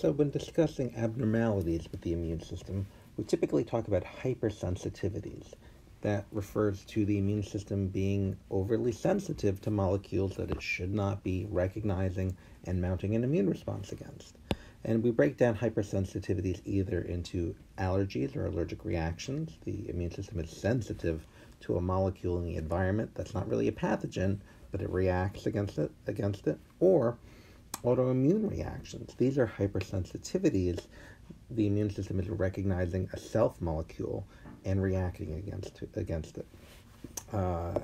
So, when discussing abnormalities with the immune system, we typically talk about hypersensitivities. That refers to the immune system being overly sensitive to molecules that it should not be recognizing and mounting an immune response against. And we break down hypersensitivities either into allergies or allergic reactions. The immune system is sensitive to a molecule in the environment that's not really a pathogen, but it reacts against it against it, or autoimmune reactions. These are hypersensitivities. The immune system is recognizing a self molecule and reacting against against it. Uh,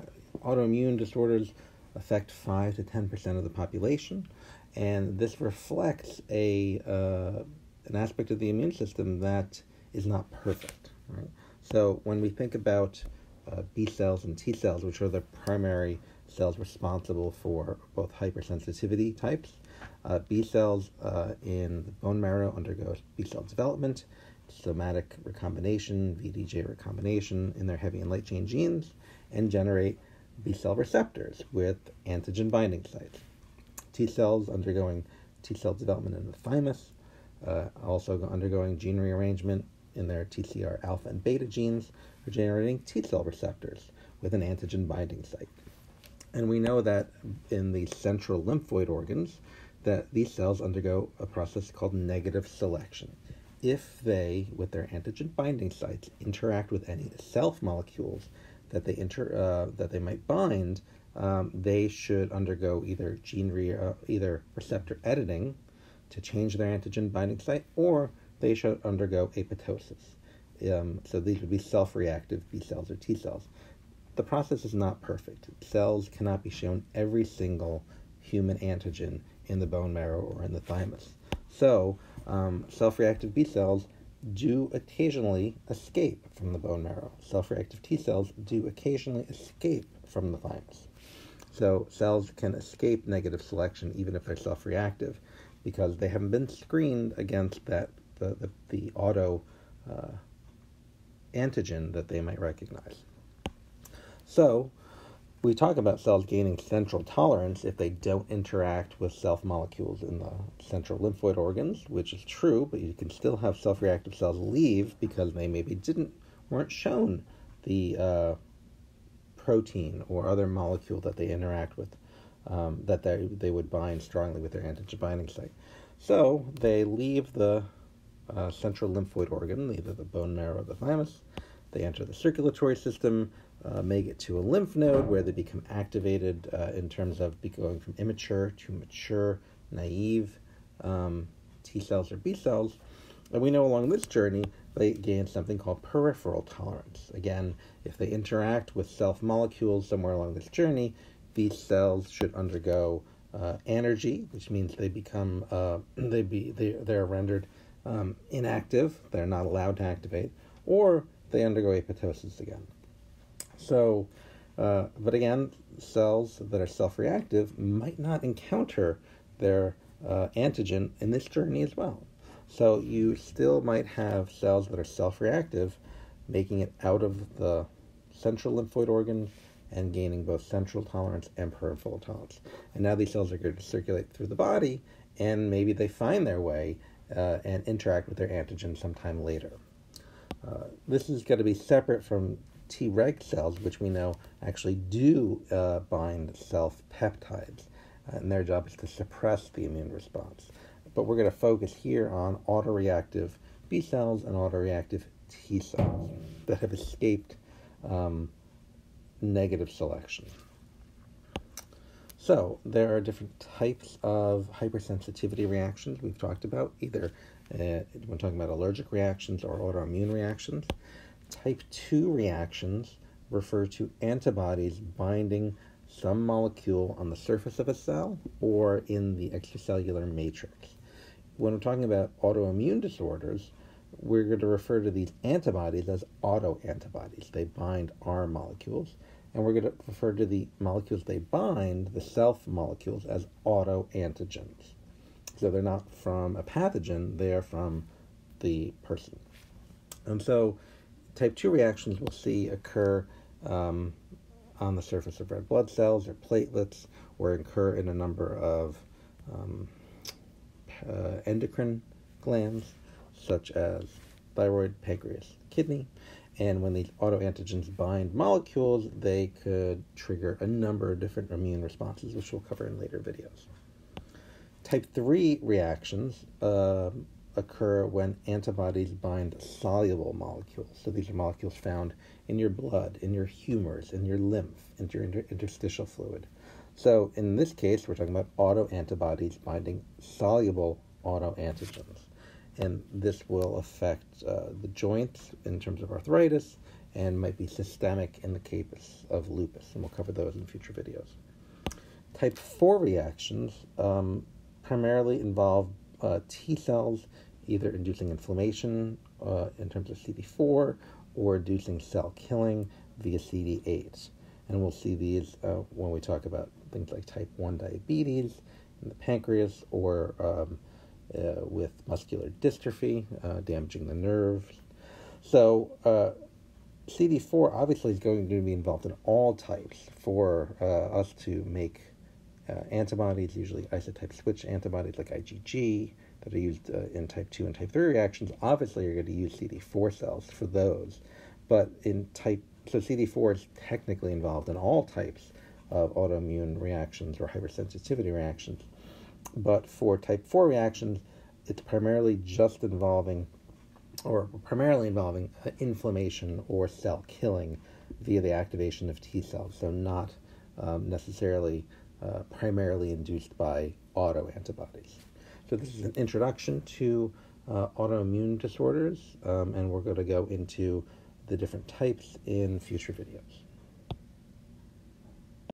autoimmune disorders affect five to ten percent of the population, and this reflects a uh, an aspect of the immune system that is not perfect. Right? So when we think about uh, B cells and T cells, which are the primary cells responsible for both hypersensitivity types, uh, B cells uh, in the bone marrow undergo B cell development, somatic recombination, VDJ recombination in their heavy and light chain genes, and generate B cell receptors with antigen binding sites. T cells undergoing T cell development in the thymus, uh, also undergoing gene rearrangement in their TCR alpha and beta genes, are generating T cell receptors with an antigen binding site. And we know that in the central lymphoid organs, that these cells undergo a process called negative selection. If they, with their antigen binding sites, interact with any self molecules that they inter, uh, that they might bind, um, they should undergo either gene re, uh, either receptor editing to change their antigen binding site, or they should undergo apoptosis. Um, so these would be self-reactive B cells or T cells. The process is not perfect. Cells cannot be shown every single human antigen in the bone marrow or in the thymus. So, um, self reactive B cells do occasionally escape from the bone marrow. Self reactive T cells do occasionally escape from the thymus. So, cells can escape negative selection even if they're self reactive because they haven't been screened against that the, the, the auto uh, antigen that they might recognize. So, we talk about cells gaining central tolerance if they don't interact with self molecules in the central lymphoid organs, which is true, but you can still have self reactive cells leave because they maybe didn't weren't shown the uh, protein or other molecule that they interact with um, that they, they would bind strongly with their antigen binding site. So they leave the uh, central lymphoid organ, either the bone marrow or the thymus. They enter the circulatory system uh, may get to a lymph node where they become activated uh, in terms of going from immature to mature, naive um, T cells or B cells. And we know along this journey they gain something called peripheral tolerance. Again, if they interact with self molecules somewhere along this journey, these cells should undergo uh, anergy, which means they become uh, they be they they're rendered um, inactive. They're not allowed to activate, or they undergo apoptosis again. So, uh, but again, cells that are self reactive might not encounter their uh, antigen in this journey as well. So, you still might have cells that are self reactive making it out of the central lymphoid organ and gaining both central tolerance and peripheral tolerance. And now these cells are going to circulate through the body, and maybe they find their way uh, and interact with their antigen sometime later. Uh, this is going to be separate from Treg cells, which we know actually do uh, bind self peptides, uh, and their job is to suppress the immune response. But we're going to focus here on autoreactive B cells and autoreactive T cells that have escaped um, negative selection. So, there are different types of hypersensitivity reactions we've talked about, either uh, when talking about allergic reactions or autoimmune reactions. Type 2 reactions refer to antibodies binding some molecule on the surface of a cell or in the extracellular matrix. When we're talking about autoimmune disorders, we're going to refer to these antibodies as autoantibodies. They bind our molecules, and we're going to refer to the molecules they bind, the self molecules, as autoantigens. So they're not from a pathogen, they are from the person. And so type 2 reactions we'll see occur um, on the surface of red blood cells or platelets or occur in a number of um, uh, endocrine glands, such as thyroid, pancreas, kidney. And when these autoantigens bind molecules, they could trigger a number of different immune responses, which we'll cover in later videos. Type 3 reactions uh, occur when antibodies bind soluble molecules. So these are molecules found in your blood, in your humors, in your lymph, in your inter- interstitial fluid. So in this case, we're talking about autoantibodies binding soluble autoantigens. And this will affect uh, the joints in terms of arthritis and might be systemic in the case of lupus. And we'll cover those in future videos. Type 4 reactions um, primarily involve uh, T cells either inducing inflammation uh, in terms of CD4 or inducing cell killing via CD8. And we'll see these uh, when we talk about things like type 1 diabetes in the pancreas or um, uh, with muscular dystrophy, uh, damaging the nerves. So, uh, CD4 obviously is going to be involved in all types for uh, us to make uh, antibodies, usually isotype switch antibodies like IgG, that are used uh, in type 2 and type 3 reactions, obviously you're going to use CD4 cells for those. But in type, so CD4 is technically involved in all types of autoimmune reactions or hypersensitivity reactions. But for type 4 reactions, it's primarily just involving, or primarily involving uh, inflammation or cell killing via the activation of T cells, so not um, necessarily uh, primarily induced by autoantibodies. So this is an introduction to uh, autoimmune disorders, um, and we're going to go into the different types in future videos.